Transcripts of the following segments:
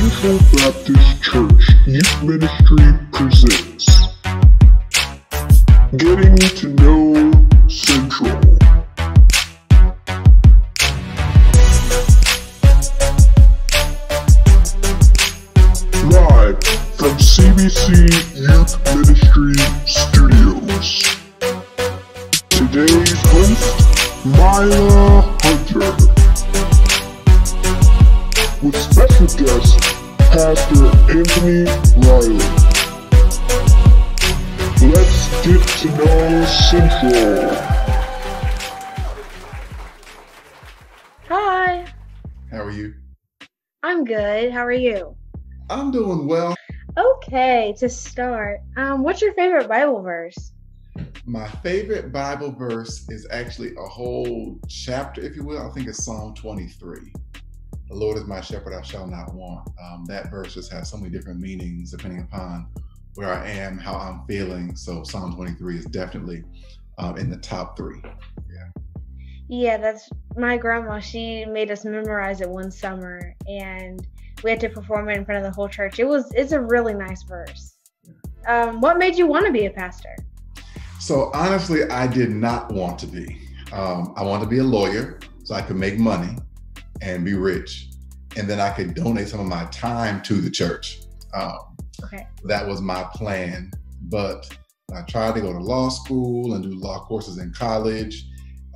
Central Baptist Church Youth Ministry presents Getting to Know Let's get to know Central. Hi, How are you? I'm good. How are you? I'm doing well. Okay, to start, um, what's your favorite Bible verse? My favorite Bible verse is actually a whole chapter, if you will. I think it's Psalm 23. The Lord is my shepherd, I shall not want. Um, that verse just has so many different meanings depending upon where I am, how I'm feeling. So Psalm 23 is definitely um, in the top three. Yeah, Yeah, that's my grandma. She made us memorize it one summer, and we had to perform it in front of the whole church. It was it's a really nice verse. Um, what made you want to be a pastor? So honestly, I did not want to be. Um, I wanted to be a lawyer so I could make money and be rich, and then I could donate some of my time to the church. Um, Okay. that was my plan. But I tried to go to law school and do law courses in college.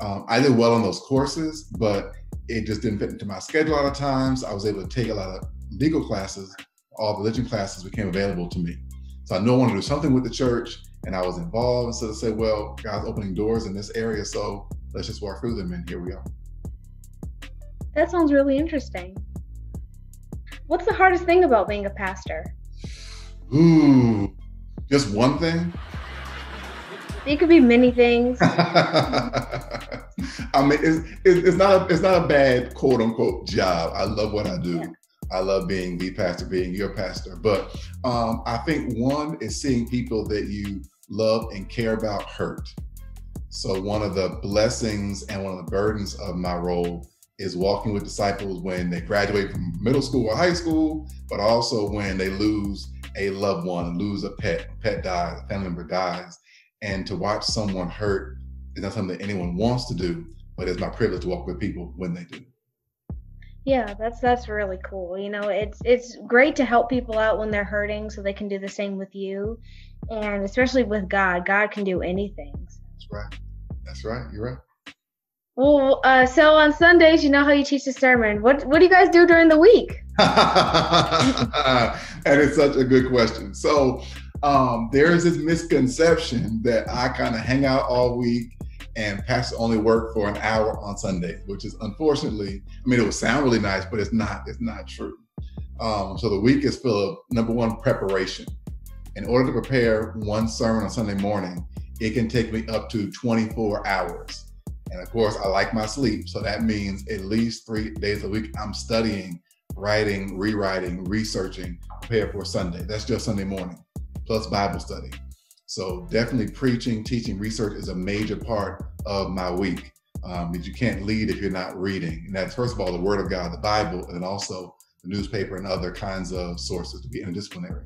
Um, I did well on those courses, but it just didn't fit into my schedule a lot of times. I was able to take a lot of legal classes. All the religion classes became available to me. So I knew I wanted to do something with the church, and I was involved. So to say, well, God's opening doors in this area, so let's just walk through them, and here we are. That sounds really interesting. What's the hardest thing about being a pastor? Ooh, just one thing. It could be many things. I mean, it's, it's, not a, it's not a bad quote unquote job. I love what I do. Yeah. I love being the pastor, being your pastor. But um, I think one is seeing people that you love and care about hurt. So one of the blessings and one of the burdens of my role is walking with disciples when they graduate from middle school or high school, but also when they lose a loved one, lose a pet, a pet dies, a family member dies, and to watch someone hurt is not something that anyone wants to do, but it's my privilege to walk with people when they do. Yeah, that's that's really cool. You know, it's it's great to help people out when they're hurting so they can do the same with you. And especially with God, God can do anything. That's right. That's right. You're right. Well, uh, so on Sundays, you know how you teach the sermon. What what do you guys do during the week? and it's such a good question. So um, there is this misconception that I kind of hang out all week and pastor only work for an hour on Sunday, which is unfortunately, I mean, it would sound really nice, but it's not. It's not true. Um, so the week is full of number one preparation. In order to prepare one sermon on Sunday morning, it can take me up to 24 hours. And of course, I like my sleep. So that means at least three days a week, I'm studying, writing, rewriting, researching, prepare for Sunday. That's just Sunday morning, plus Bible study. So definitely preaching, teaching, research is a major part of my week. Um, because you can't lead if you're not reading. And that's first of all the Word of God, the Bible, and also the newspaper and other kinds of sources to be interdisciplinary.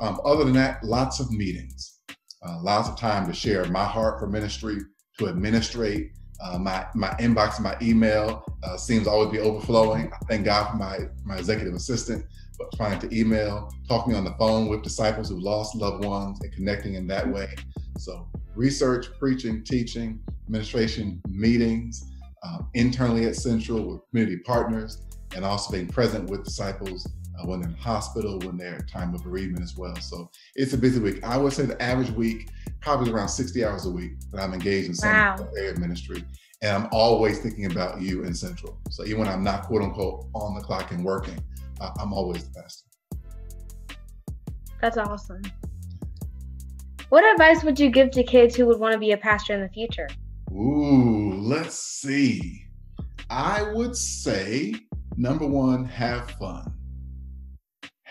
Um, other than that, lots of meetings, uh, lots of time to share my heart for ministry, to administrate. Uh, my my inbox, my email uh, seems always be overflowing. I thank God for my my executive assistant, but trying to email, talking me on the phone with disciples who lost loved ones, and connecting in that way. So research, preaching, teaching, administration, meetings, um, internally at Central with community partners, and also being present with disciples uh, when they're in hospital, when they're at time of bereavement as well. So it's a busy week. I would say the average week, probably around 60 hours a week that I'm engaged in some Wow. area of ministry. And I'm always thinking about you in Central. So even when I'm not quote unquote on the clock and working, uh, I'm always the pastor. That's awesome. What advice would you give to kids who would want to be a pastor in the future? Ooh, let's see. I would say number one, have fun.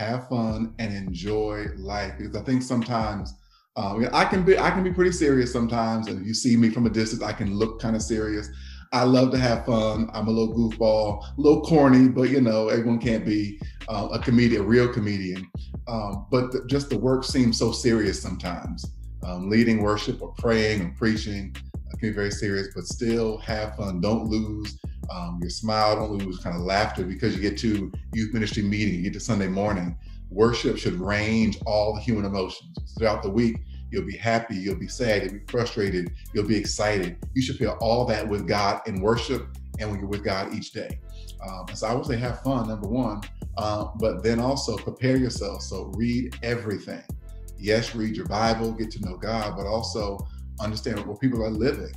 Have fun and enjoy life because I think sometimes um, I can be I can be pretty serious sometimes, and if you see me from a distance, I can look kind of serious. I love to have fun. I'm a little goofball, a little corny, but you know, everyone can't be uh, a comedian, a real comedian. Um, but the, just the work seems so serious sometimes. Um, leading worship or praying or preaching uh, can be very serious, but still have fun. Don't lose um, your smile, don't lose kind of laughter because you get to youth ministry meeting, you get to Sunday morning. Worship should range all the human emotions throughout the week You'll be happy, you'll be sad, you'll be frustrated, you'll be excited. You should feel all that with God in worship and when you're with God each day. Um, so I would say have fun, number one, uh, but then also prepare yourself. So read everything. Yes, read your Bible, get to know God, but also understand what people are living.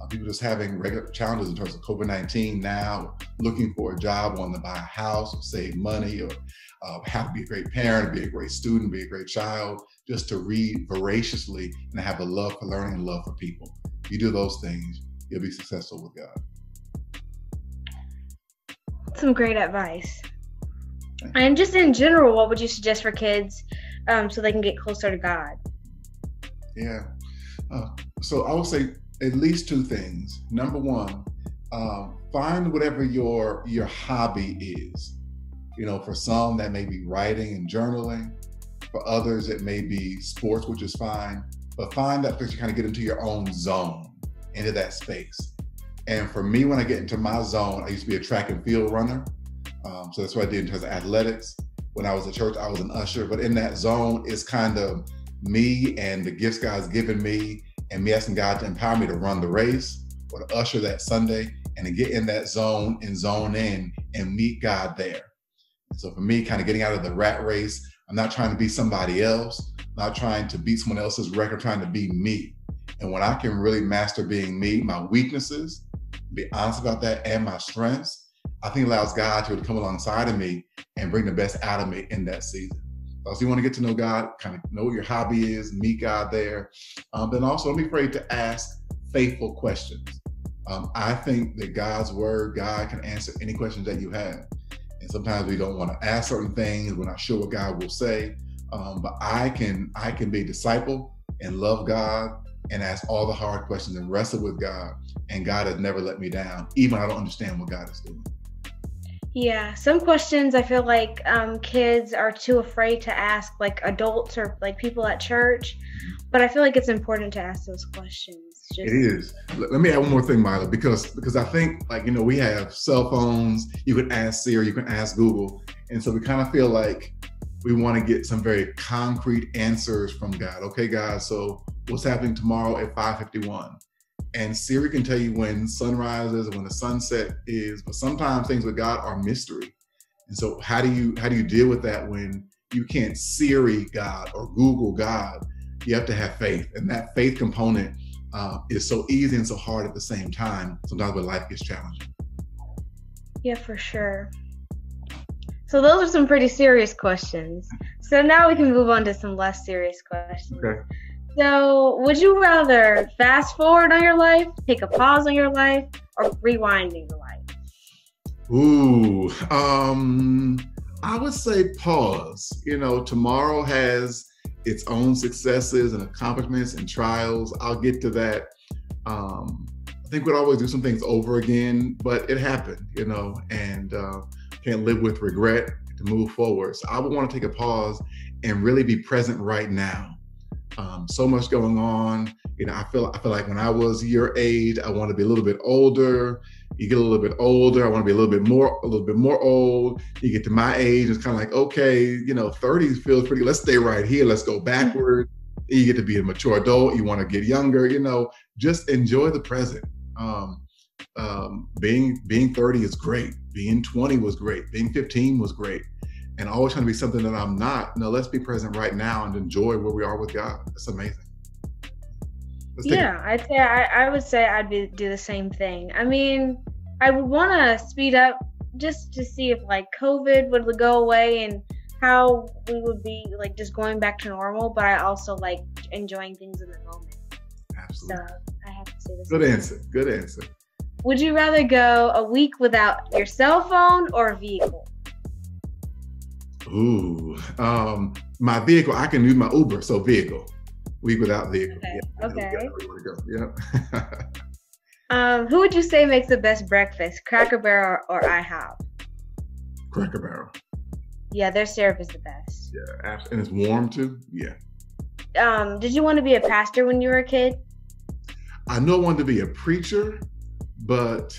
Uh, people just having regular challenges in terms of COVID 19 now, looking for a job, wanting to buy a house, or save money, or uh, have to be a great parent, be a great student, be a great child just to read voraciously and have a love for learning and love for people. You do those things, you'll be successful with God. Some great advice. And just in general, what would you suggest for kids um, so they can get closer to God? Yeah. Uh, so I would say at least two things. Number one, um, find whatever your your hobby is. You know, for some that may be writing and journaling. For others, it may be sports, which is fine, but find that place to kind of get into your own zone, into that space. And for me, when I get into my zone, I used to be a track and field runner. Um, so that's what I did in terms of athletics. When I was at church, I was an usher, but in that zone, it's kind of me and the gifts God's given me, and me asking God to empower me to run the race or to usher that Sunday and to get in that zone and zone in and meet God there. So for me, kind of getting out of the rat race I'm not trying to be somebody else, not trying to beat someone else's record, trying to be me. And when I can really master being me, my weaknesses, be honest about that, and my strengths, I think allows God to come alongside of me and bring the best out of me in that season. So you want to get to know God, kind of know what your hobby is, meet God there. Um, then also don't be afraid to ask faithful questions. Um, I think that God's word, God can answer any questions that you have. And sometimes we don't want to ask certain things. We're not sure what God will say. Um, but I can I can be a disciple and love God and ask all the hard questions and wrestle with God. And God has never let me down, even I don't understand what God is doing. Yeah, some questions I feel like um, kids are too afraid to ask, like adults or like people at church. But I feel like it's important to ask those questions. Just... It is. Let me add one more thing, Myla, because because I think like you know we have cell phones. You can ask Siri, you can ask Google, and so we kind of feel like we want to get some very concrete answers from God. Okay, God, so what's happening tomorrow at 5:51? And Siri can tell you when sunrise is and when the sunset is, but sometimes things with God are mystery. And so how do you how do you deal with that when you can't Siri God or Google God? You have to have faith, and that faith component uh, is so easy and so hard at the same time. Sometimes when life gets challenging. Yeah, for sure. So those are some pretty serious questions. So now we can move on to some less serious questions. Okay. So, would you rather fast forward on your life, take a pause on your life, or rewinding your life? Ooh, um, I would say pause. You know, tomorrow has its own successes and accomplishments and trials. I'll get to that. Um, I think we'd always do some things over again, but it happened, you know, and uh, can't live with regret to move forward. So I would want to take a pause and really be present right now. Um, so much going on. You know, I feel I feel like when I was your age, I want to be a little bit older. You get a little bit older, I want to be a little bit more, a little bit more old. You get to my age, it's kind of like, okay, you know, 30s feels pretty. Let's stay right here. Let's go backward. You get to be a mature adult. You want to get younger. You know, just enjoy the present. Um, um, being being 30 is great. Being 20 was great. Being 15 was great and always trying to be something that I'm not. No, let's be present right now and enjoy where we are with God. It's amazing. Yeah, I'd say I, I would say I'd be, do the same thing. I mean, I would want to speed up just to see if like COVID would go away and how we would be like just going back to normal. But I also like enjoying things in the moment. Absolutely. So I have to say this. Good answer. Good answer. Would you rather go a week without your cell phone or a vehicle? Ooh, um, my vehicle. I can use my Uber, so vehicle. Week without vehicle. Okay. Yeah, okay. Yeah. Um, who would you say makes the best breakfast, Cracker Barrel or IHOP? Cracker Barrel. Yeah, their syrup is the best. Yeah, and it's warm too. Yeah. Um, did you want to be a pastor when you were a kid? I know I wanted to be a preacher, but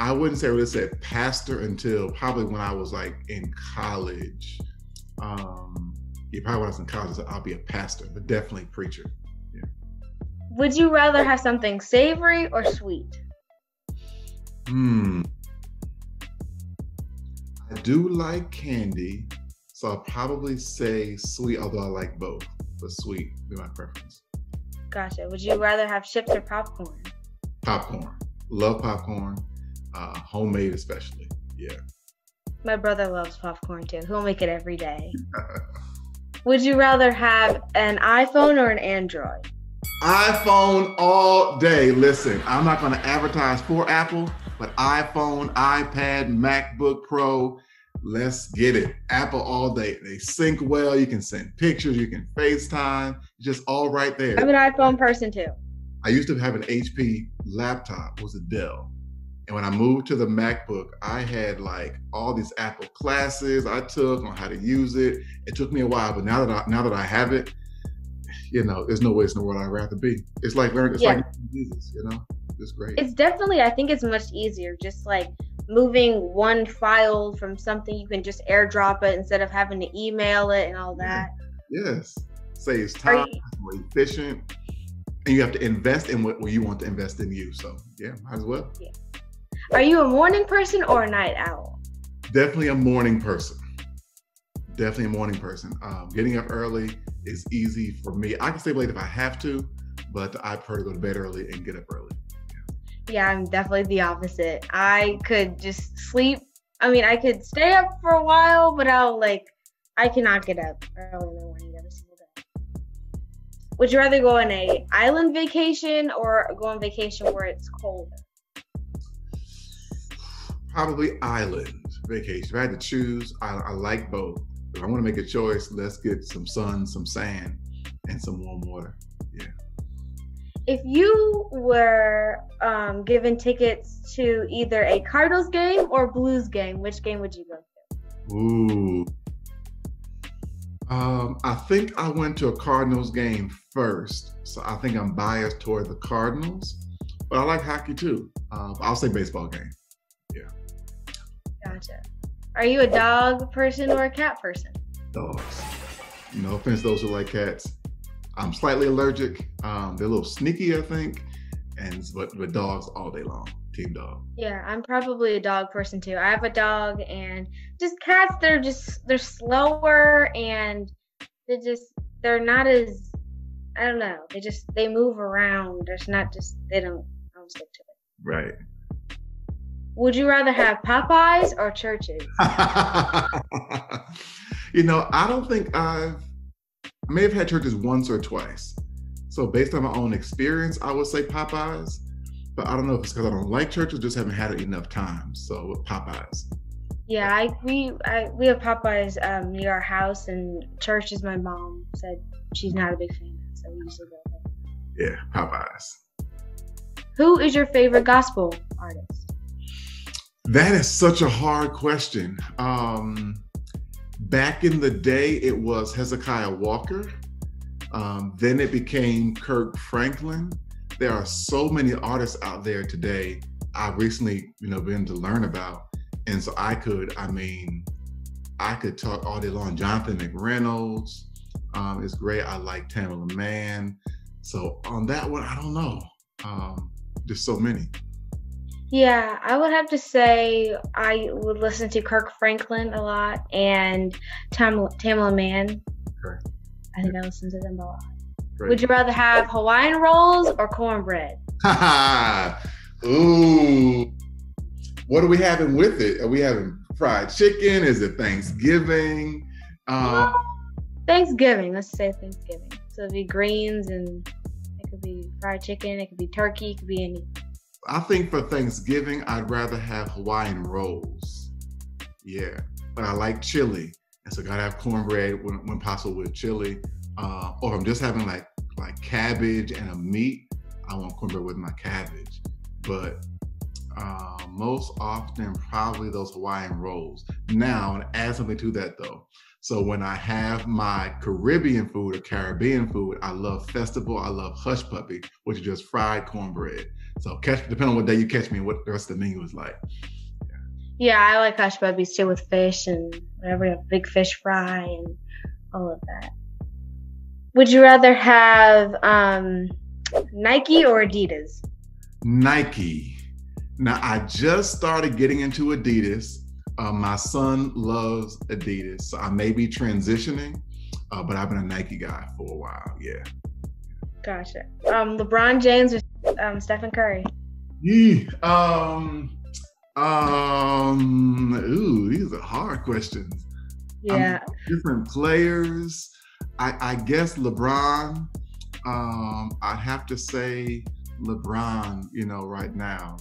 I wouldn't say I really said pastor until probably when I was like in college. Um, yeah, probably when I was in college, said I'll be a pastor, but definitely preacher. Yeah. Would you rather have something savory or sweet? Hmm. I do like candy, so I'll probably say sweet, although I like both, but sweet would be my preference. Gotcha. Would you rather have chips or popcorn? Popcorn. Love popcorn. Uh, homemade especially. Yeah. My brother loves popcorn too. He'll make it every day. Would you rather have an iPhone or an Android? iPhone all day. Listen, I'm not going to advertise for Apple, but iPhone, iPad, MacBook Pro, let's get it. Apple all day. They sync well. You can send pictures, you can FaceTime, just all right there. I'm an iPhone person too. I used to have an HP laptop, it was a Dell. And when I moved to the MacBook, I had like all these Apple classes I took on how to use it. It took me a while, but now that I now that I have it, you know, there's no place in the world I'd rather be. It's like learning, it's Yeah. like Jesus, you know? It's great. It's definitely, I think it's much easier. Just like moving one file from something, you can just airdrop it instead of having to email it and all that. yes. Saves time, you- more efficient. And you have to invest in what, what you want to invest in you. So yeah, might as well. Are you a morning person or a night owl? Definitely a morning person. Definitely a morning person. Um, getting up early is easy for me. I can stay late if I have to, but I prefer to go to bed early and get up early. Yeah, I'm definitely the opposite. I could just sleep. I mean, I could stay up for a while, but I'll like, I cannot get up early in the morning every single day. Would you rather go on a island vacation or go on vacation where it's colder? Probably island vacation. If I had to choose, I, I like both. If I want to make a choice, let's get some sun, some sand, and some warm water. Yeah. If you were um, given tickets to either a Cardinals game or Blues game, which game would you go to? Ooh. Um, I think I went to a Cardinals game first, so I think I'm biased toward the Cardinals. But I like hockey too. Um, I'll say baseball game. Gotcha. Are you a dog person or a cat person? Dogs. No offense, those who like cats. I'm slightly allergic. Um, they're a little sneaky, I think, and but with dogs all day long. Team dog. Yeah, I'm probably a dog person too. I have a dog and just cats they're just they're slower and they're just they're not as I don't know. They just they move around. There's not just they don't I don't stick to it. Right. Would you rather have Popeyes or Church's? you know, I don't think I've I may have had Church's once or twice. So based on my own experience, I would say Popeyes. But I don't know if it's because I don't like Church's, just haven't had it enough times. So with Popeyes. Yeah, I we I we have Popeyes um, near our house and Church's. My mom said she's not a big fan, so we usually go there. Yeah, Popeyes. Who is your favorite gospel artist? That is such a hard question. Um, back in the day, it was Hezekiah Walker. Um, then it became Kirk Franklin. There are so many artists out there today. I've recently, you know, been to learn about, and so I could, I mean, I could talk all day long. Jonathan McReynolds um, is great. I like Tamela Mann. So on that one, I don't know. Um, there's so many. Yeah, I would have to say I would listen to Kirk Franklin a lot and Tam- Tamela Mann. Okay. I think I listen to them a lot. Great. Would you rather have Hawaiian rolls or cornbread? Ooh. What are we having with it? Are we having fried chicken? Is it Thanksgiving? Um, Thanksgiving. Let's say Thanksgiving. So it'd be greens and it could be fried chicken. It could be turkey. It could be any. I think for Thanksgiving, I'd rather have Hawaiian rolls. Yeah, but I like chili, and so gotta have cornbread when, when possible with chili. Uh, or if I'm just having like like cabbage and a meat, I want cornbread with my cabbage. but uh, most often probably those Hawaiian rolls. Now, and add something to that though. So when I have my Caribbean food or Caribbean food, I love festival. I love hush puppy, which is just fried cornbread. So catch depending on what day you catch me, and what the rest of the menu is like. Yeah, I like hush puppies too with fish and whatever, we have big fish fry and all of that. Would you rather have um, Nike or Adidas? Nike. Now I just started getting into Adidas. Uh, my son loves Adidas, so I may be transitioning, uh, but I've been a Nike guy for a while. Yeah. Gotcha. Um, LeBron James or um, Stephen Curry? Yeah. Um. Um. Ooh, these are hard questions. Yeah. different players. I, I guess LeBron. Um, I'd have to say LeBron. You know, right now.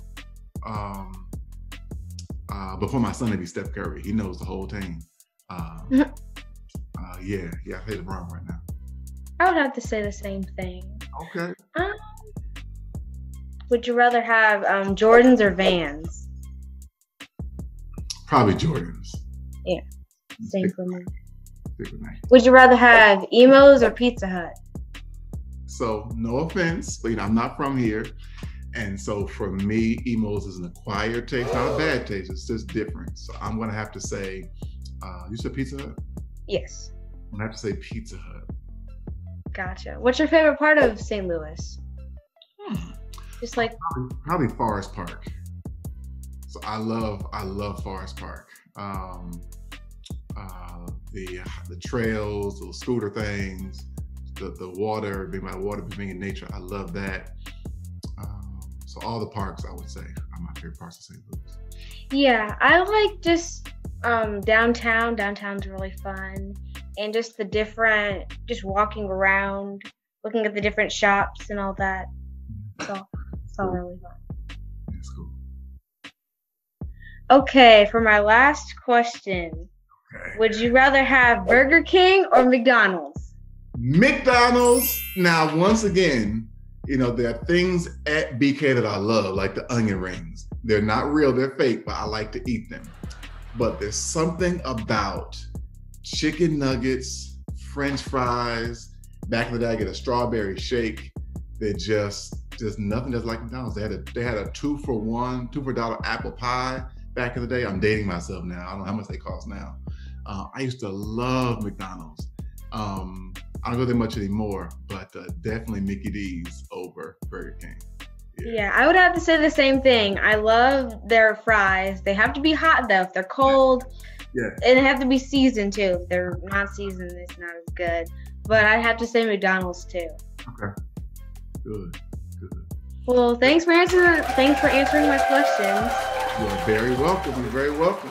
Um, uh, before my son to be Steph Curry, he knows the whole team. Um, uh, yeah, yeah, I play LeBron right now. I would have to say the same thing. Okay. Um, would you rather have um, Jordans or Vans? Probably Jordans. Yeah, same for me. stick with Nike. Would you rather have Imo's or Pizza Hut? So no offense, but you know I'm not from here, and so for me, Imo's is an acquired taste, not a bad taste. It's just different. So I'm gonna have to say, uh, you said Pizza Hut. Yes. I'm gonna have to say Pizza Hut. Gotcha. What's your favorite part of St. Louis? Just like Probably, probably Forest Park. So I love I love Forest Park. Um, uh, the the trails, the scooter things, the the water, being by water, being in nature. I love that. So all the parks, I would say, are my favorite parts of St. Louis. Yeah, I like just um downtown. Downtown's really fun. And just the different just walking around, looking at the different shops and all that. So it's all really fun. That's cool. Okay, for my last question. Okay. Would you rather have Burger King or McDonald's? McDonald's. Now, once again, you know, there are things at BK that I love, like the onion rings. They're not real, they're fake, but I like to eat them. But there's something about chicken nuggets, french fries. Back in the day, I get a strawberry shake. That just, just nothing that's like McDonald's. They had a, they had a two for one, two for dollar apple pie back in the day. I'm dating myself now. I don't know how much they cost now. Uh, I used to love McDonald's. Um, I don't go there much anymore, but uh, definitely Mickey D's over Burger King. Yeah, I would have to say the same thing. I love their fries. They have to be hot though. If they're cold, Yeah. and they have to be seasoned too. If they're not seasoned, it's not as good. But I'd have to say McDonald's too. Okay. Good. Good. Well, thanks for answering. Thanks for answering my questions. You are very welcome. You're very welcome.